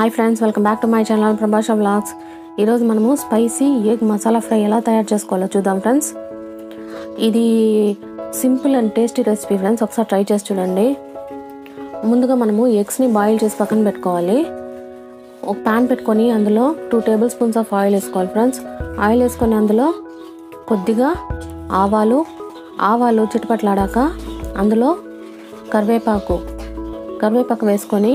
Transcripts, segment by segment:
Hi friends welcome back to my channel Prabha's vlogs ఈరోజు మనము spicy egg masala fry ఎలా తయారు చేసుకోవాలో చూద్దాం ఫ్రెండ్స్ ఇది simple and tasty recipe friends ఒకసారి ట్రై చేసి చూడండి. ముందుగా మనము ఎగ్స్ని బాయిల్ చేసి పక్కన పెట్టుకోవాలి. ఒక ప్యాన్ పెట్టుకొని అందులో two table spoons of oil వేసుకోవాలి ఫ్రెండ్స్ ఆయిల్ వేసుకొని అందులో కొద్దిగా ఆవాలు ఆవాలు చిటపట్లాడాక అందులో కరివేపాకు కరివేపాకు వేసుకొని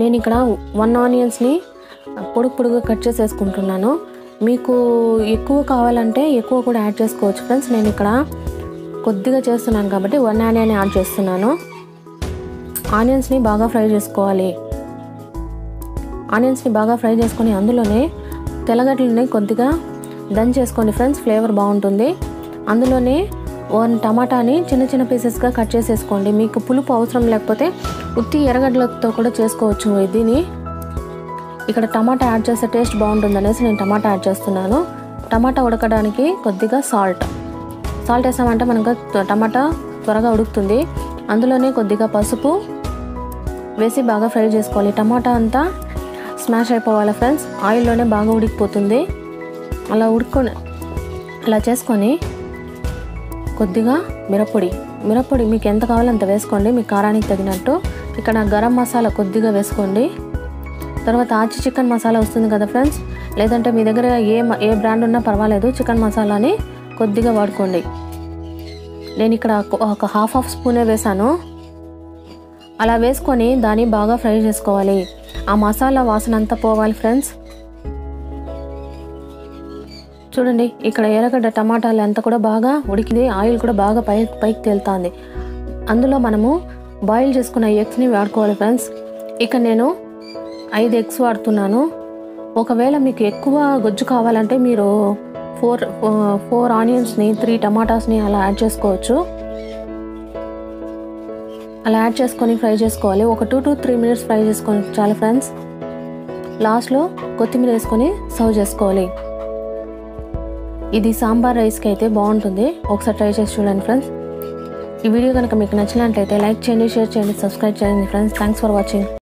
నేను ఇక్కడ వన్ ఆనియన్స్ని పొడుగు పొడుగు కట్ చేసేసుకుంటున్నాను. మీకు ఎక్కువ కావాలంటే ఎక్కువ కూడా యాడ్ చేసుకోవచ్చు ఫ్రెండ్స్ నేను ఇక్కడ కొద్దిగా చేస్తున్నాను కాబట్టి వన్ ఆనియన్ యాడ్ చేస్తున్నాను. ఆనియన్స్ని బాగా ఫ్రై చేసుకోవాలి. ఆనియన్స్ని బాగా ఫ్రై చేసుకొని అందులోనే తెల్లగడ్డలని కొద్దిగా దంచేసుకోండి ఫ్రెండ్స్ ఫ్లేవర్ బాగుంటుంది. అందులోనే వన్ టమాటాని చిన్న చిన్న పీసెస్గా కట్ చేసేసుకోండి. మీకు పులుపు అవసరం లేకపోతే ఉత్తి ఎర్రగడ్డలతో కూడా చేసుకోవచ్చు దీన్ని. ఇక్కడ టమాటా యాడ్ చేస్తే టేస్ట్ బాగుంటుంది అనేసి నేను టమాటా యాడ్ చేస్తున్నాను. టమాటా ఉడకడానికి కొద్దిగా సాల్ట్. సాల్ట్ వేసామంటే మనకు టమాటా త్వరగా ఉడుకుతుంది. అందులోనే కొద్దిగా పసుపు వేసి బాగా ఫ్రై చేసుకోవాలి. టమాటా అంతా స్మాష్ అయిపోవాలి ఫ్రెండ్స్. ఆయిల్లోనే బాగా ఉడికిపోతుంది. అలా ఉడుకొని అలా చేసుకొని కొద్దిగా మిరప్పొడి మిరప్పొడి మీకు ఎంత కావాలో అంత వేసుకోండి మీ కారానికి తగినట్టు. ఇక్కడ గరం మసాలా కొద్దిగా వేసుకోండి. తర్వాత ఆచి చికెన్ మసాలా వస్తుంది కదా ఫ్రెండ్స్? లేదంటే మీ దగ్గర ఏ ఏ బ్రాండ్ ఉన్నా పర్వాలేదు చికెన్ మసాలాని కొద్దిగా వాడుకోండి. నేను ఇక్కడ ఒక హాఫ్ హాఫ్ స్పూనే వేసాను అలా వేసుకొని దాన్ని బాగా ఫ్రై చేసుకోవాలి. ఆ మసాలా వాసన అంతా పోవాలి ఫ్రెండ్స్. చూడండి ఇక్కడ ఎర్రగడ్డ టమాటాలు అంతా కూడా బాగా ఉడికింది ఆయిల్ కూడా బాగా పై పైకి తేలుతుంది. అందులో మనము బాయిల్ చేసుకున్న ఎగ్స్ని వాడుకోవాలి ఫ్రెండ్స్. ఇక నేను ఐదు ఎగ్స్ వాడుతున్నాను. ఒకవేళ మీకు ఎక్కువ గొజ్జు కావాలంటే మీరు ఫోర్ ఫోర్ ఆనియన్స్ని త్రీ టమాటాస్ని అలా యాడ్ చేసుకోవచ్చు. అలా యాడ్ చేసుకొని ఫ్రై చేసుకోవాలి. ఒక two to three minutes fry చేసుకొని చాలు ఫ్రెండ్స్. లాస్ట్లో కొత్తిమీర వేసుకొని సర్వ్ చేసుకోవాలి. ఇది సాంబార్ రైస్కి అయితే బాగుంటుంది. ఒకసారి ట్రై చేసి చూడండి ఫ్రెండ్స్. ఈ వీడియో కనుక మీకు నచ్చినట్లయితే లైక్ చేయండి షేర్ చేయండి సబ్స్క్రైబ్ చేయండి ఫ్రెండ్స్. Thanks for watching.